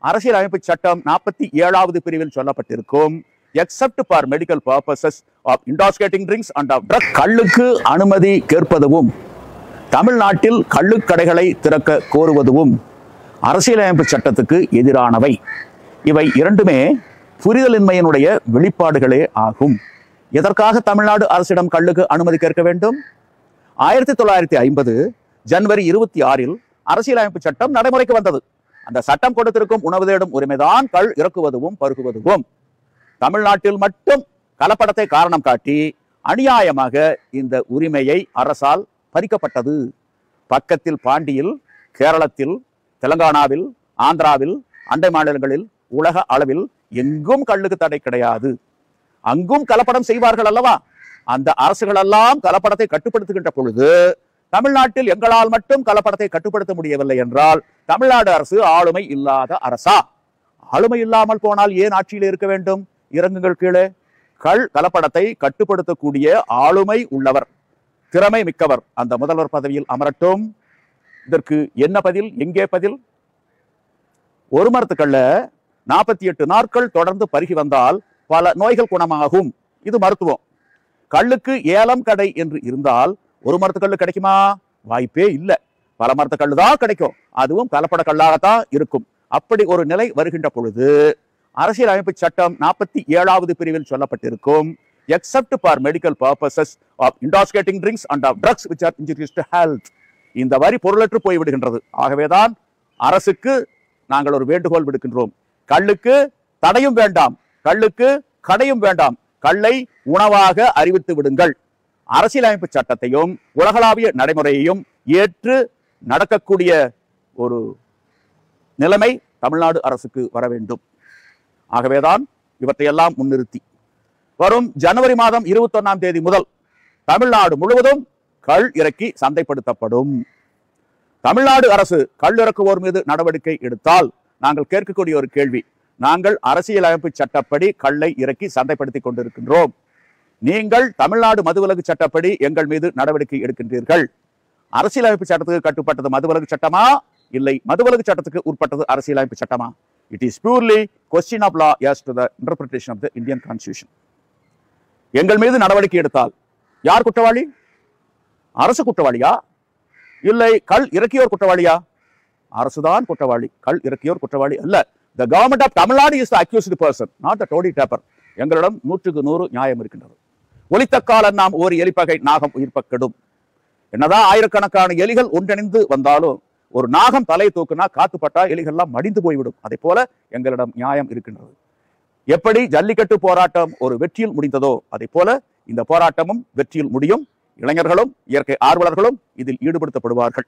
அரசியலமைப்பு சட்டம் நாற்பத்தி ஏழாவது பிரிவில் சொல்லப்பட்டிருக்கும் except for medical purposes of intoxicating drinks and of drug கல்லுக்கு அனுமதி கேட்பதுவும் தமிழ்நாட்டில் கள்ளுக்கடைகளை திறக்க கோருவதும் அரசியலமைப்பு சட்டத்துக்கு எதிரானவை. இவை இரண்டுமே புரிதலின்மையினுடைய வெளிப்பாடுகளே ஆகும். எதற்காக தமிழ்நாடு அரசிடம் கள்ளுக்கு அனுமதி கேட்க வேண்டும்? ஆயிரத்தி தொள்ளாயிரத்தி ஐம்பது ஜனவரி இருபத்தி ஆறில் அரசியலமைப்பு சட்டம் நடைமுறைக்கு வந்தது. அந்த சட்டம் கொடுத்திருக்கும் உணவு தேடும் உரிமைதான் கள் இறக்குவதும் பருகுவதும் தமிழ்நாட்டில் மட்டும் கலப்படத்தை காரணம் காட்டி அநியாயமாக இந்த உரிமையை அரசால் பறிக்கப்பட்டது. பக்கத்தில் பாண்டியில் கேரளத்தில் தெலங்கானாவில் ஆந்திராவில் அண்டை மாநிலங்களில் உலக அளவில் எங்கும் கள்ளுக்கு தடை கிடையாது. அங்கும் கலப்படம் செய்வார்கள் அல்லவா? அந்த அரசுகளெல்லாம் கலப்படத்தை கட்டுப்படுத்துகின்ற பொழுது தமிழ்நாட்டில் எங்களால் மட்டும் கலப்படத்தை கட்டுப்படுத்த முடியவில்லை என்றால் தமிழ்நாடு அரசு ஆளுமை இல்லாத அரசா? ஆளுமை இல்லாமல் போனால் ஏன் ஆட்சியில் இருக்க வேண்டும்? இறங்குங்கள் கீழே. கள் கலப்படத்தை கட்டுப்படுத்தக்கூடிய ஆளுமை உள்ளவர் திறமை மிக்கவர் அந்த முதல்வர் பதவியில் அமரட்டும். இதற்கு என்ன பதில்? எங்கே பதில்? ஒரு மரத்துக்கல்ல நாற்பத்தி எட்டு நாட்கள் தொடர்ந்து பருகி வந்தால் பல நோய்கள் குணமாகும். இது மருத்துவம். கல்லுக்கு ஏலம் கடை என்று இருந்தால் ஒரு மரத்துக்கல் கிடைக்குமா? வாய்ப்பே இல்லை. பல மரத்துக்கல் தான் கிடைக்கும். அதுவும் கலப்பட கல்லாகத்தான் இருக்கும். அப்படி ஒரு நிலை வருகின்ற பொழுது அரசியலமைப்பு சட்டம் நாற்பத்தி ஏழாவது பிரிவில் சொல்லப்பட்டிருக்கும். Except for medical purposes of intoxicating drinks and of drugs which are injurious to health இந்த வரி பொருளற்று போய் விடுகின்றது. ஆகவேதான் அரசுக்கு நாங்கள் ஒரு வேண்டுகோள் விடுக்கின்றோம். கல்லுக்கு தடையும் வேண்டாம். கல்லுக்கு கடையும் வேண்டாம். கல்லை உணவாக அறிவித்து விடுங்கள். அரசியலமைப்பு சட்டத்தையும் உலகளாவிய நடைமுறையையும் ஏற்று நடக்கக்கூடிய ஒரு நிலைமை தமிழ்நாடு அரசுக்கு வர வேண்டும். ஆகவேதான் இவற்றையெல்லாம் முன்னிறுத்தி. வரும் ஜனவரி மாதம் இருபத்தொன்னாம் தேதி முதல் தமிழ்நாடு முழுவதும் கள் இறக்கி சந்தைப்படுத்தப்படும். தமிழ்நாடு அரசு கள் இறக்குவோர் மீது நடவடிக்கை எடுத்தால் நாங்கள் கேட்கக்கூடிய ஒரு கேள்வி. நாங்கள் அரசியலமைப்பு சட்டப்படி கல்லை இறக்கி சந்தைப்படுத்திக் கொண்டிருக்கின்றோம். நீங்கள் தமிழ்நாடு மதுவிலக்கு சட்டப்படி எங்கள் மீது நடவடிக்கை எடுக்கின்றீர்கள். அரசியலமைப்பு சட்டத்துக்கு கட்டுப்பட்டது மதுவிலக்கு சட்டமா? இல்லை மதுவிலக்கு சட்டத்துக்கு உட்பட்டது அரசியலமைப்பு சட்டமா? It is purely question of law as to the interpretation of the Indian constitution எங்கள் மீது நடவடிக்கை எடுத்தால் யார் குற்றவாளி? அரசு குற்றவாளியா? இல்லை கல் இறக்கியோர் குற்றவாளியா? அரசுதான் குற்றவாளி கல் இறக்கியோர் குற்றவாளி அல்ல. The government of Tamil Nadu is the accused person not the toddy tapper எங்களிடம் நூற்றுக்கு நூறு நியாயம் இருக்கின்றது. ஒளித்தக்காலன் நாம் ஒரு எலிப்பகை நாகம் உயிர்ப்பக்கெடும். என்னதான் ஆயிரக்கணக்கான எலிகள் ஒன்றிணைந்து வந்தாலும் ஒரு நாகம் தலை தூக்குனா காத்துப்பட்டா எலிகள்லாம் மடிந்து போய்விடும். அதே போல எங்களிடம் நியாயம் இருக்கின்றது. எப்படி ஜல்லிக்கட்டு போராட்டம் ஒரு வெற்றியில் முடிந்ததோ அதே போல இந்த போராட்டமும் வெற்றியில் முடியும். இளைஞர்களும் இயற்கை ஆர்வலர்களும் இதில் ஈடுபடுத்தப்படுவார்கள்.